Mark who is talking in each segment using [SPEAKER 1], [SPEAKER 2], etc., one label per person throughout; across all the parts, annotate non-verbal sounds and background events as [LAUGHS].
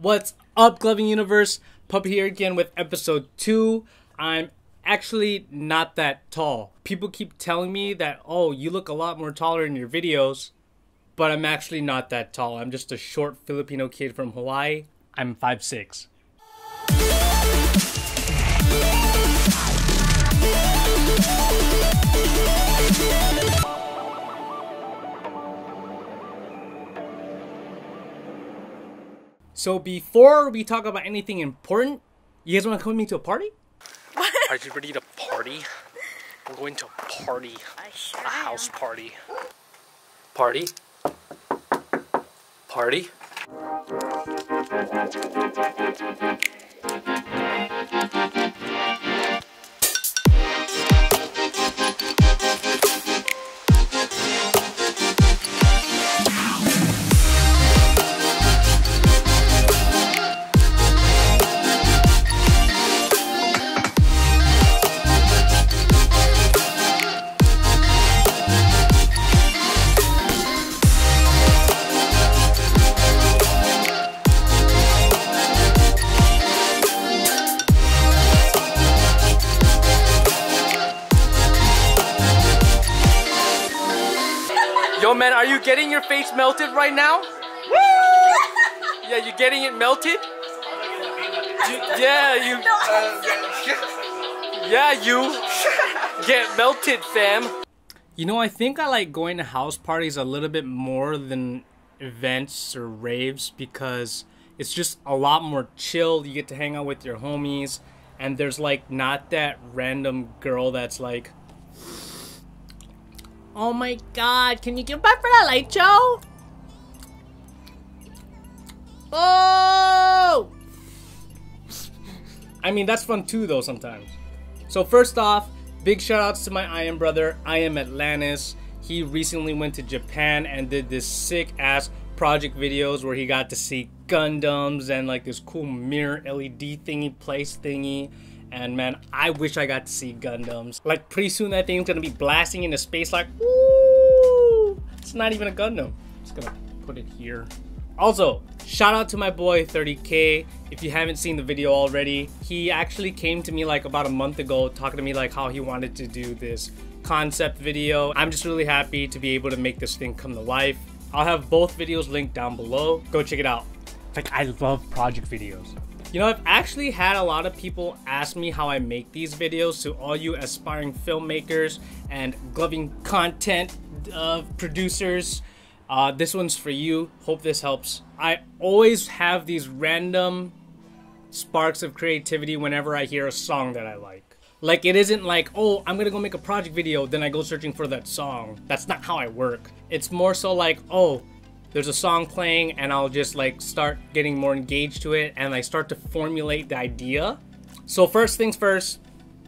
[SPEAKER 1] What's up, Gloving Universe? Puppet here again with episode 2. I'm actually not that tall. People keep telling me that, oh, you look a lot more taller in your videos, but I'm actually not that tall. I'm just a short Filipino kid from Hawaii. I'm 5'6. So before we talk about anything important, you guys want to come with me to a party? What? Are you ready to party? We're going to a party.
[SPEAKER 2] sure
[SPEAKER 1] a house party. Party? Party? Yo, man, are you getting your face melted right now? [LAUGHS] Yeah, you're getting it melted? You- yeah, you. yeah, you get melted, fam. You know, I think I like going to house parties a little bit more than events or raves because it's just a lot more chill. You get to hang out with your homies, and there's like not that random girl that's like, Oh my god, can you give back for that light show? Oh! I mean, that's fun too, though, sometimes. So, first off, big shout outs to my I am brother, I am Atlantis. He recently went to Japan and did this sick ass project videos where he got to see Gundams and like this cool mirror LED thingy place thingy. And man, I wish I got to see Gundams. Like pretty soon that thing's gonna be blasting into space like woo! It's not even a Gundam. Just gonna put it here. Also, shout out to my boy 30k. If you haven't seen the video already, he actually came to me like about a month ago talking to me like how he wanted to do this concept video. I'm just really happy to be able to make this thing come to life. I'll have both videos linked down below. Go check it out. Like I love project videos. You know, I've actually had a lot of people ask me how I make these videos. So all you aspiring filmmakers and gloving content uh, producers, uh, this one's for you. Hope this helps. I always have these random sparks of creativity whenever I hear a song that I like. Like it isn't like, oh, I'm gonna go make a project video, then I go searching for that song. That's not how I work. It's more so like, oh, there's a song playing and I'll just like start getting more engaged to it and I start to formulate the idea. So first things first,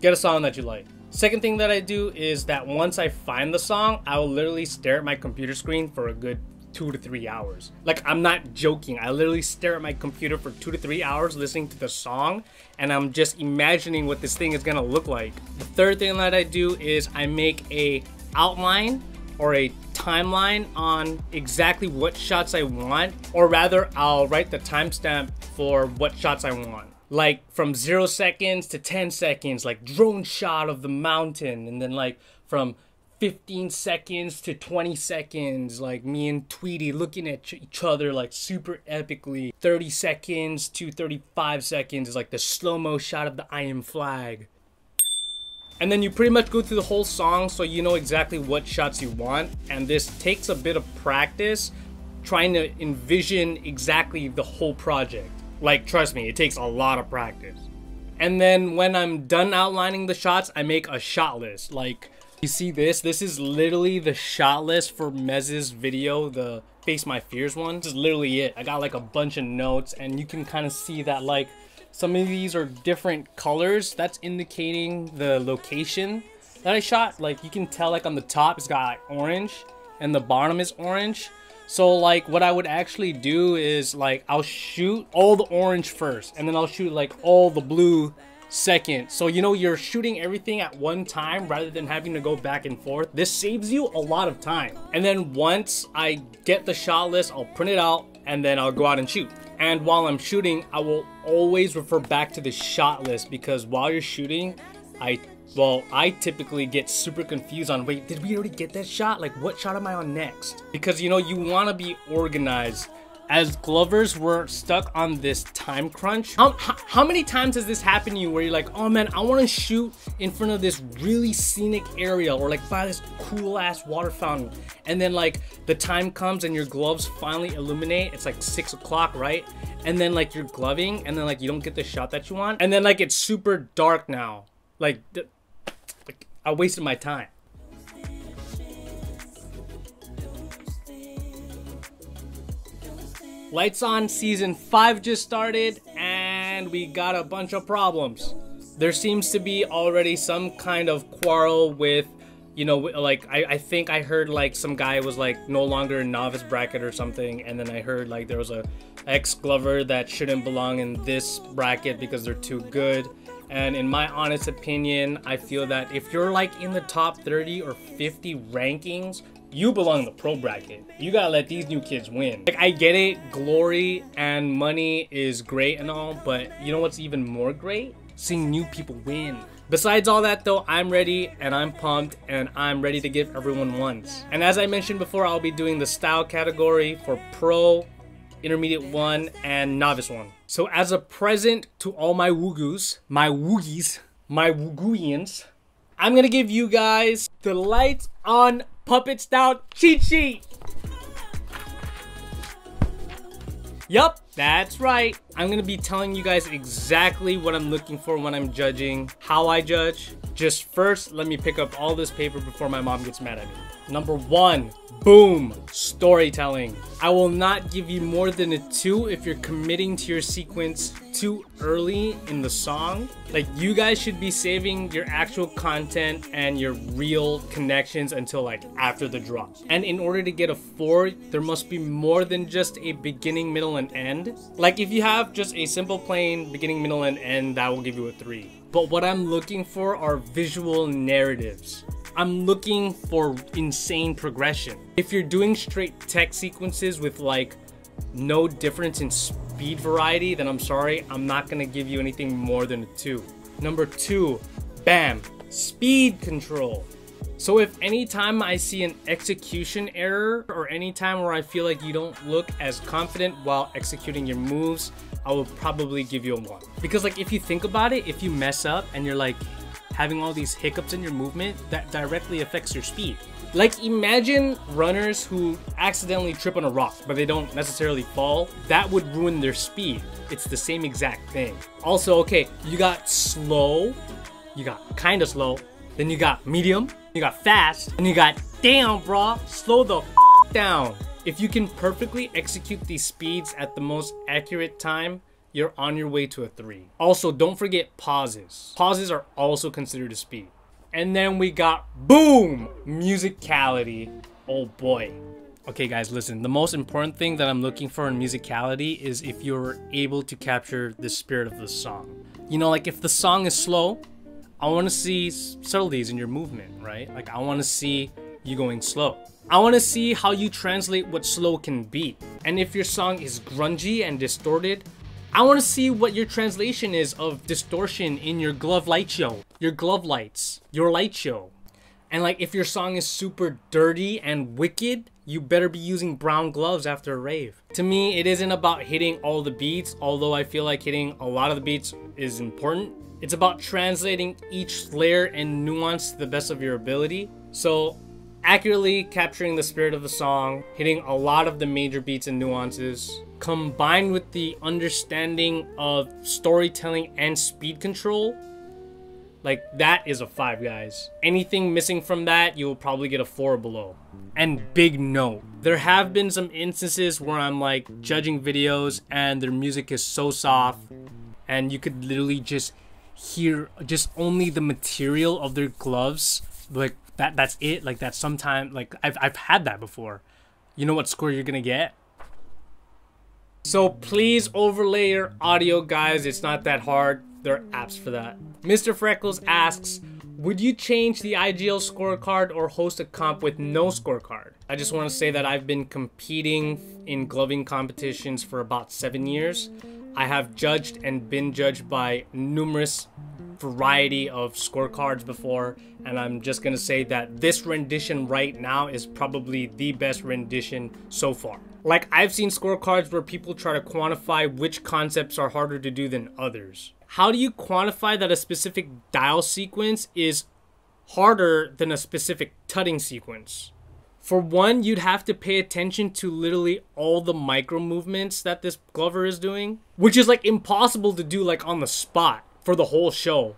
[SPEAKER 1] get a song that you like. Second thing that I do is that once I find the song, I will literally stare at my computer screen for a good two to three hours. Like I'm not joking. I literally stare at my computer for two to three hours listening to the song and I'm just imagining what this thing is gonna look like. The third thing that I do is I make a outline or a timeline on exactly what shots I want, or rather, I'll write the timestamp for what shots I want. Like from zero seconds to 10 seconds, like drone shot of the mountain, and then like from 15 seconds to 20 seconds, like me and Tweety looking at each other like super epically. 30 seconds to 35 seconds is like the slow mo shot of the I am flag. And then you pretty much go through the whole song so you know exactly what shots you want. And this takes a bit of practice trying to envision exactly the whole project. Like, trust me, it takes a lot of practice. And then when I'm done outlining the shots, I make a shot list. Like, you see this? This is literally the shot list for Mez's video, the Face My Fears one. This is literally it. I got like a bunch of notes, and you can kind of see that, like, some of these are different colors. That's indicating the location that I shot. Like, you can tell, like, on the top, it's got like, orange, and the bottom is orange. So like what I would actually do is like I'll shoot all the orange first and then I'll shoot like all the blue second. So you know you're shooting everything at one time rather than having to go back and forth. This saves you a lot of time. And then once I get the shot list, I'll print it out and then I'll go out and shoot. And while I'm shooting, I will always refer back to the shot list because while you're shooting, I well, I typically get super confused on wait, did we already get that shot? Like what shot am I on next? Because you know, you want to be organized as Glovers were stuck on this time crunch. How, how, how, many times has this happened to you where you're like, oh man, I want to shoot in front of this really scenic area or like by this cool ass water fountain. And then like the time comes and your gloves finally illuminate. It's like six o'clock, right? And then like you're gloving and then like you don't get the shot that you want. And then like it's super dark now. Like, like I wasted my time. Lights On season 5 just started and we got a bunch of problems. There seems to be already some kind of quarrel with, you know, like I, I think I heard like some guy was like no longer in novice bracket or something, and then I heard like there was a ex Glover that shouldn't belong in this bracket because they're too good. And in my honest opinion, I feel that if you're like in the top 30 or 50 rankings, you belong in the pro bracket. You gotta let these new kids win. Like, I get it, glory and money is great and all, but you know what's even more great? Seeing new people win. Besides all that though, I'm ready and I'm pumped and I'm ready to give everyone ones. And as I mentioned before, I'll be doing the style category for pro, intermediate one, and novice one. So as a present to all my woogoos, my woogies, my woogooians, I'm gonna give you guys the lights on Puppet style cheat sheet. Yup, that's right. I'm gonna be telling you guys exactly what I'm looking for when I'm judging, how I judge. Just first, let me pick up all this paper before my mom gets mad at me. Number one, Boom! Storytelling. I will not give you more than a 2 if you're committing to your sequence too early in the song. Like, you guys should be saving your actual content and your real connections until like after the drop. And in order to get a 4, there must be more than just a beginning, middle, and end. Like, if you have just a simple plain beginning, middle, and end, that will give you a 3. But what I'm looking for are visual narratives. I'm looking for insane progression. If you're doing straight tech sequences with like no difference in speed variety, then I'm sorry, I'm not gonna give you anything more than a two. Number two, bam, speed control. So if anytime I see an execution error or anytime where I feel like you don't look as confident while executing your moves, I will probably give you a one. Because like if you think about it, if you mess up and you're like, having all these hiccups in your movement that directly affects your speed. Like imagine runners who accidentally trip on a rock, but they don't necessarily fall. That would ruin their speed. It's the same exact thing. Also, okay, you got slow, you got kinda slow, then you got medium, you got fast, and you got damn, bro, slow the down. If you can perfectly execute these speeds at the most accurate time, you're on your way to a three. Also, don't forget pauses. Pauses are also considered a speed. And then we got boom, musicality. Oh boy. Okay guys, listen, the most important thing that I'm looking for in musicality is if you're able to capture the spirit of the song. You know, like if the song is slow, I want to see subtleties in your movement, right? Like I want to see you going slow. I want to see how you translate what slow can be. And if your song is grungy and distorted, I want to see what your translation is of distortion in your glove light show, your glove lights, your light show. And like if your song is super dirty and wicked, you better be using brown gloves after a rave. To me, it isn't about hitting all the beats, although I feel like hitting a lot of the beats is important. It's about translating each layer and nuance to the best of your ability. So accurately capturing the spirit of the song, hitting a lot of the major beats and nuances, combined with the understanding of storytelling and speed control, like that is a five, guys. Anything missing from that, you will probably get a four below. And big note, there have been some instances where I'm like judging videos and their music is so soft and you could literally just hear just only the material of their gloves. Like that that's it. Like that sometime like I've I've had that before. You know what score you're gonna get? So please overlay your audio, guys. It's not that hard. There are apps for that. Mr. Freckles asks, Would you change the IGL scorecard or host a comp with no scorecard? I just want to say that I've been competing in gloving competitions for about seven years. I have judged and been judged by numerous variety of scorecards before, and I'm just gonna say that this rendition right now is probably the best rendition so far. Like, I've seen scorecards where people try to quantify which concepts are harder to do than others. How do you quantify that a specific dial sequence is harder than a specific tutting sequence? For one, you'd have to pay attention to literally all the micro movements that this glover is doing, which is like impossible to do like on the spot for the whole show.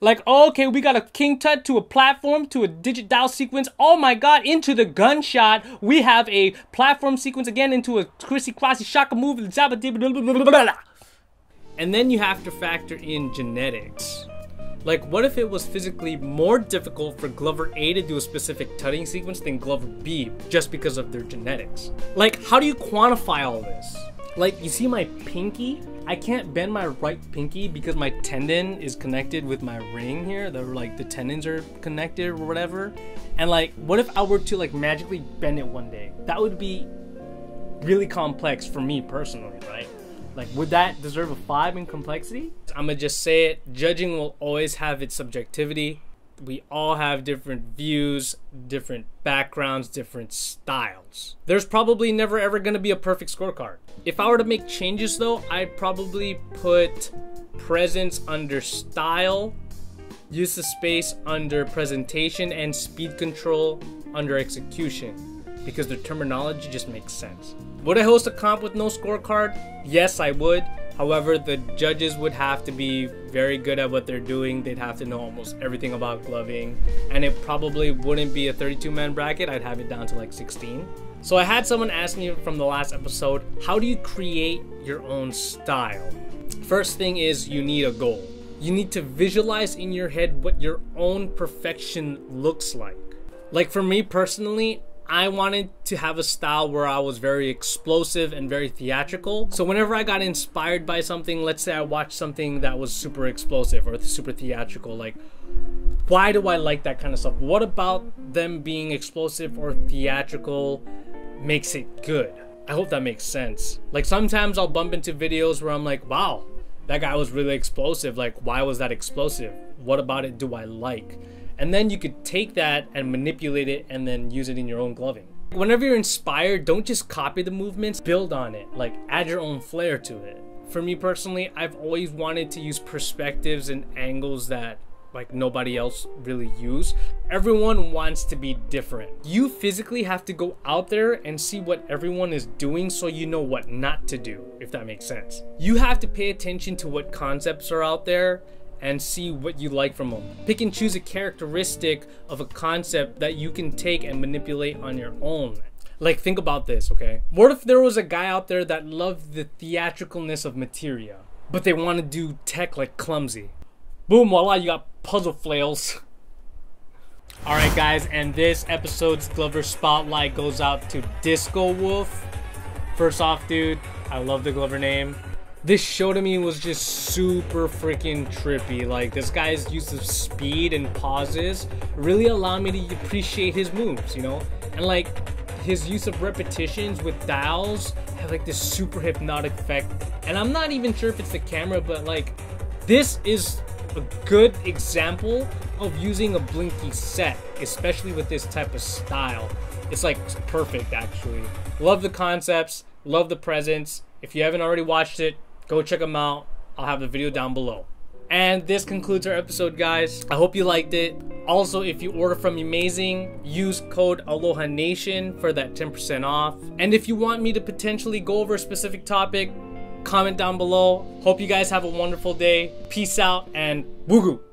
[SPEAKER 1] Like, oh, okay, we got a king tut to a platform to a digit dial sequence. Oh my god, into the gunshot. We have a platform sequence again into a Chrissy Crossy Shaka move. And then you have to factor in genetics. Like, what if it was physically more difficult for Glover A to do a specific tutting sequence than Glover B just because of their genetics? Like, how do you quantify all this? Like, you see my pinky? I can't bend my right pinky because my tendon is connected with my ring here. The like the tendons are connected or whatever. And like, what if I were to like magically bend it one day? That would be really complex for me personally, right? Like, would that deserve a five in complexity? I'm gonna just say it. Judging will always have its subjectivity we all have different views, different backgrounds, different styles. There's probably never ever gonna be a perfect scorecard. If I were to make changes though, I'd probably put presence under style, use of space under presentation, and speed control under execution because the terminology just makes sense. Would I host a comp with no scorecard? Yes, I would. However, the judges would have to be very good at what they're doing. They'd have to know almost everything about gloving. And it probably wouldn't be a 32 man bracket. I'd have it down to like 16. So I had someone ask me from the last episode, how do you create your own style? First thing is you need a goal. You need to visualize in your head what your own perfection looks like. Like for me personally, I wanted to have a style where I was very explosive and very theatrical. So whenever I got inspired by something, let's say I watched something that was super explosive or super theatrical, like why do I like that kind of stuff? What about them being explosive or theatrical makes it good? I hope that makes sense. Like sometimes I'll bump into videos where I'm like, wow, that guy was really explosive. Like, why was that explosive? What about it do I like? And then you could take that and manipulate it and then use it in your own gloving. Whenever you're inspired, don't just copy the movements, build on it. Like add your own flair to it. For me personally, I've always wanted to use perspectives and angles that like nobody else really use. Everyone wants to be different. You physically have to go out there and see what everyone is doing so you know what not to do, if that makes sense. You have to pay attention to what concepts are out there and see what you like from them. Pick and choose a characteristic of a concept that you can take and manipulate on your own. Like, think about this, okay? What if there was a guy out there that loved the theatricalness of materia, but they want to do tech like clumsy? Boom, voila, you got puzzle flails. Alright, guys, and this episode's Glover Spotlight goes out to Disco Wolf. First off, dude, I love the Glover name this show to me was just super freaking trippy. Like this guy's use of speed and pauses really allowed me to appreciate his moves, you know? And like his use of repetitions with dials have like this super hypnotic effect. And I'm not even sure if it's the camera, but like this is a good example of using a blinky set, especially with this type of style. It's like perfect actually. Love the concepts, love the presence. If you haven't already watched it, Go check them out. I'll have the video down below. And this concludes our episode, guys. I hope you liked it. Also, if you order from Emazing, use code Aloha Nation for that 10% off. And if you want me to potentially go over a specific topic, comment down below. Hope you guys have a wonderful day. Peace out and woohoo!